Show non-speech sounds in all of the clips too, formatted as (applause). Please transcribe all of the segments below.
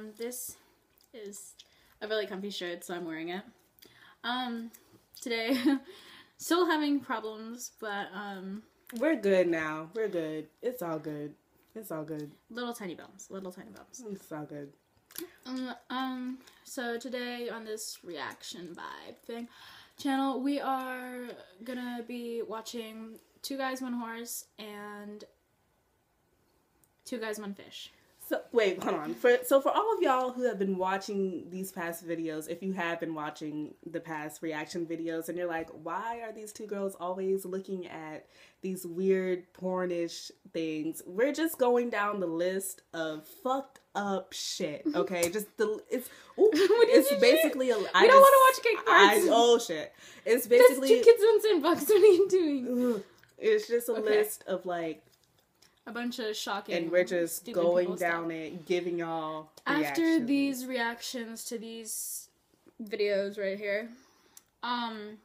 Um, this is a really comfy shirt, so I'm wearing it. Um, today, (laughs) still having problems, but um, We're good now. We're good. It's all good. It's all good. little tiny bumps, little tiny bumps. It's all good. Um, um, so today on this reaction vibe thing channel, we are gonna be watching Two Guys, One Horse and Two Guys, One Fish. So wait, hold on. For so for all of y'all who have been watching these past videos, if you have been watching the past reaction videos and you're like, why are these two girls always looking at these weird pornish things? We're just going down the list of fucked up shit. (laughs) Okay, just the it's (laughs) ooh, it's you do? basically a. We don't want to watch gay parts. I, oh shit! It's That's basically two kids on sandbox. (laughs) What are you doing? it's just a Okay. list of like, A bunch of shocking. and we're just going down stuff. it, giving y'all After reactions. these reactions to these videos right here, um,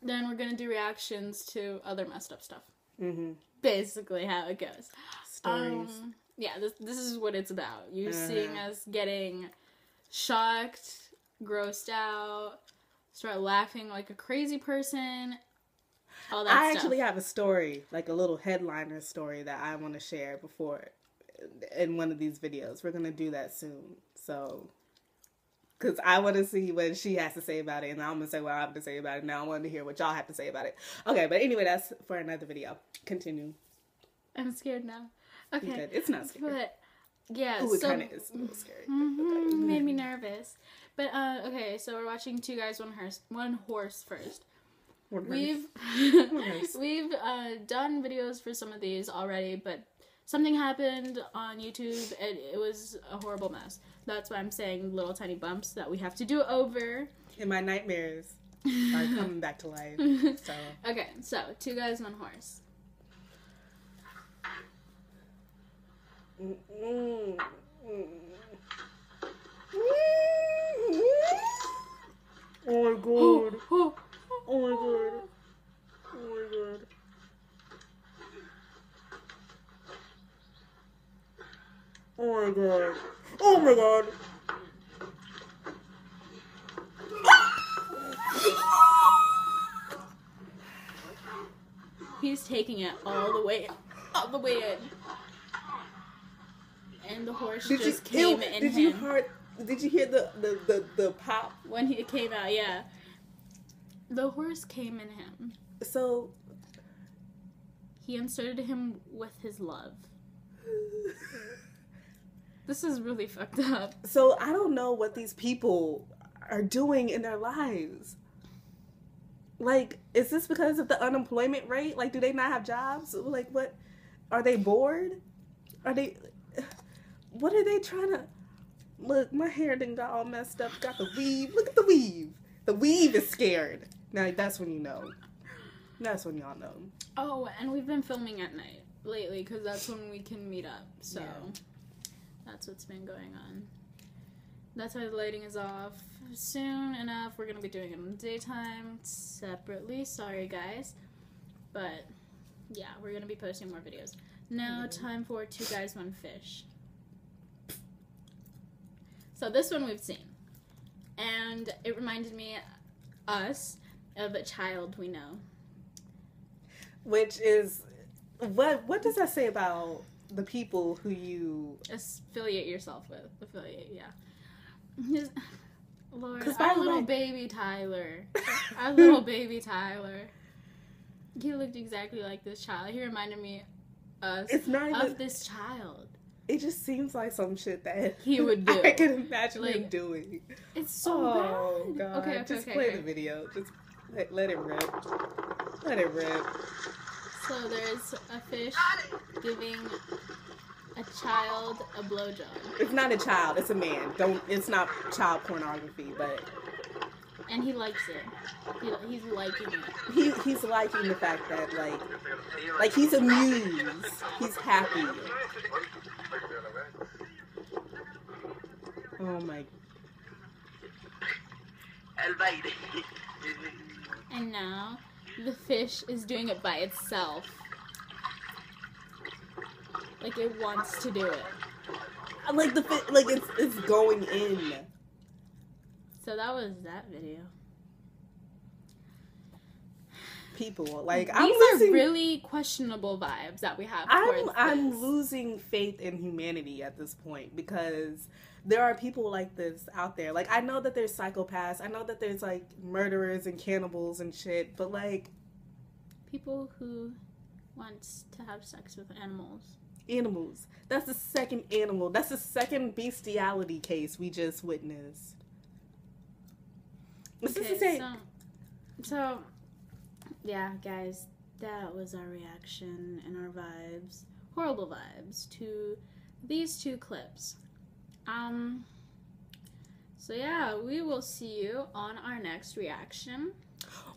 then we're gonna do reactions to other messed up stuff. mm-hmm. Basically, how it goes. stories. Um, yeah, this this is what it's about. You Uh-huh. seeing us getting shocked, grossed out, start laughing like a crazy person. All that I stuff. actually have a story, like a little headliner story that I want to share before in one of these videos. We're gonna do that soon, so because I want to see what she has to say about it, and I'm gonna say what I have to say about it. Now I want to hear what y'all have to say about it. Okay, but anyway, that's for another video. Continue. I'm scared now. Okay, Good. It's not scary. but yeah, Ooh, it so kind of is a little scary. Mhm, okay. made me nervous. But uh, okay, so we're watching two guys, one horse, one horse first. We've (laughs) we've uh, done videos for some of these already, but something happened on YouTube and it was a horrible mess. That's why I'm saying little tiny bumps that we have to do over. And my nightmares are (laughs) coming back to life. So (laughs) Okay, so two guys, one horse. Mm, mm. Oh my god. Oh, Oh my god. Oh my god. Oh my god. Oh my god. He's taking it all the way, all the way in. And the horse Did you, just came ew, in did him. you hear did you hear the, the, the, the pop? when he came out, yeah. The horse came in him. So He inserted him with his love. (laughs) This is really fucked up. so I don't know what these people are doing in their lives. Like, is this because of the unemployment rate? Like, do they not have jobs? Like, what? Are they bored? Are they? What are they trying to? Look, my hair didn't got all messed up. Got the weave. Look at the weave. The weave is scared. Now that's when you know. That's when y'all know. Oh, and we've been filming at night lately because that's when we can meet up. So Yeah. That's what's been going on. That's why the lighting is off. Soon enough, we're gonna be doing it in the daytime separately. Sorry, guys, but yeah, we're gonna be posting more videos. Now, time for two guys, one fish. So this one we've seen, and it reminded me us of a child we know. Which is what? What does that say about the people who you? affiliate yourself with. Affiliate, yeah. His, Lord, 'Cause by our the little way- baby Tyler, (laughs) our little baby Tyler. He looked exactly like this child. He reminded me us It's not even. of this child. It just seems like some shit that He would (laughs) do. I can imagine him doing. It's so oh bad. god! Okay, okay, just okay. play okay. the video. Just let, let it rip. Let it rip. So there's a fish giving a child a blowjob. It's not a child. It's a man. Don't. It's not child pornography, but And he likes it. He, he's liking it. he he's liking the fact that like like he's amused. He's happy. Oh my. El. And now the fish is doing it by itself. Like it wants to do it. like the fit, like it's it's going in. So that was that video. People like These I'm are losing. really questionable vibes that we have. I'm towards I'm this. losing faith in humanity at this point because there are people like this out there. Like I know that there's psychopaths. I know that there's like murderers and cannibals and shit. But like people who wants to have sex with animals. Animals, that's the second animal. That's the second bestiality case we just witnessed. This is the same. so, so yeah, guys, that was our reaction and our vibes, horrible vibes to these two clips. Um. So yeah, we will see you on our next reaction.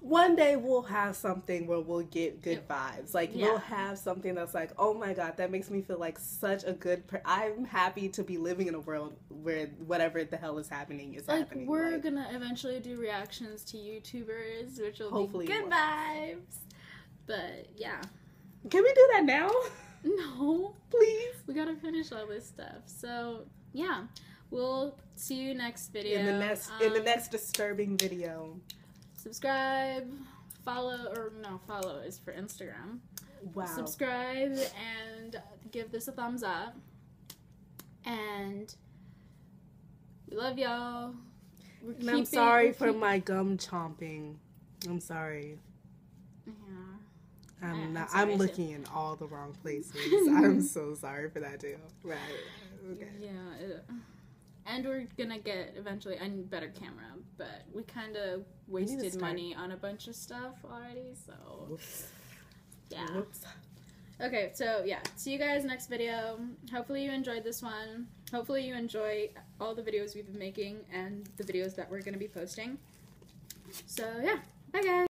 One day we'll have something where we'll get good vibes. Like Yeah. we'll have something that's like, oh my god, that makes me feel like such a good. Per- I'm happy to be living in a world where whatever the hell is happening is Like happening. we're Like, gonna eventually do reactions to YouTubers, which will Hopefully be good one. vibes. But yeah, can we do that now, (laughs) no, please? we gotta finish all this stuff. So yeah, we'll see you next video. In the next, in the Um, next disturbing video. Subscribe, follow, or no, follow is for Instagram. Wow. Subscribe and give this a thumbs up. And we love y'all. We're And I'm sorry for keep- my gum chomping. I'm sorry. Yeah. I'm I'm not. I'm too. looking in all the wrong places. (laughs) I'm so sorry for that too. Right. Okay. Yeah. It, and we're gonna get eventually a better camera, but we kind of wasted money on a bunch of stuff already, so Whoops. yeah. Whoops. Okay, so yeah, see you guys next video. Hopefully you enjoyed this one. Hopefully you enjoy all the videos we've been making and the videos that we're gonna be posting. So yeah, bye guys.